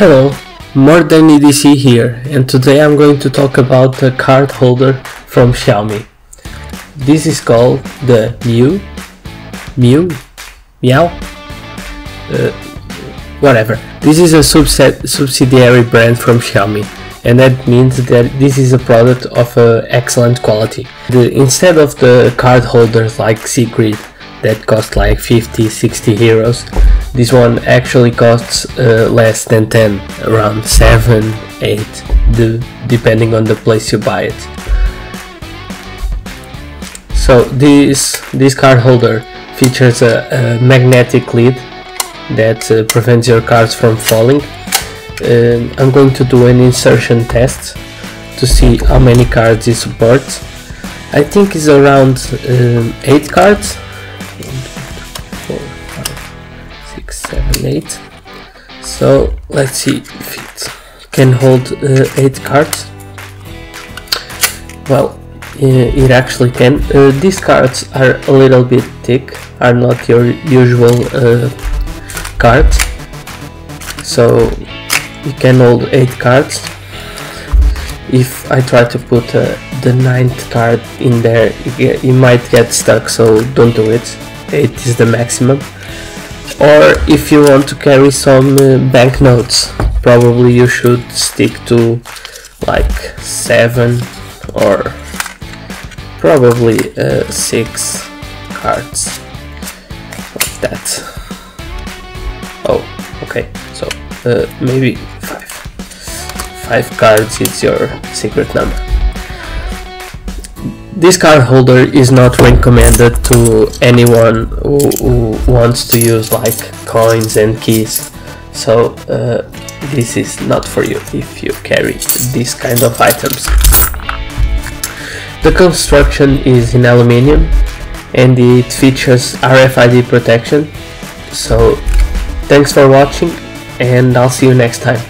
Hello, More Than EDC here, and today I'm going to talk about the card holder from Xiaomi. This is called the Miu, Miu, Meow, uh, whatever. This is a subset, subsidiary brand from Xiaomi, and that means that this is a product of uh, excellent quality. The, instead of the card holders like Secrid that cost like 50 60 euros this one actually costs uh, less than 10 around 7 8 the, depending on the place you buy it. So this this card holder features a, a magnetic lid that uh, prevents your cards from falling. Um, I'm going to do an insertion test to see how many cards it supports. I think it's around um, 8 cards seven, eight. So let's see if it can hold uh, eight cards. Well, uh, it actually can. Uh, these cards are a little bit thick, are not your usual uh, cards. So you can hold eight cards. If I try to put uh, the ninth card in there, you might get stuck. So don't do it. Eight is the maximum or if you want to carry some uh, banknotes probably you should stick to like 7 or probably uh, 6 cards like that. Oh okay. So uh, maybe 5 5 cards is your secret number this card holder is not recommended to anyone who, who wants to use like coins and keys. So uh, this is not for you if you carry these kind of items. The construction is in aluminium and it features RFID protection. So thanks for watching and I'll see you next time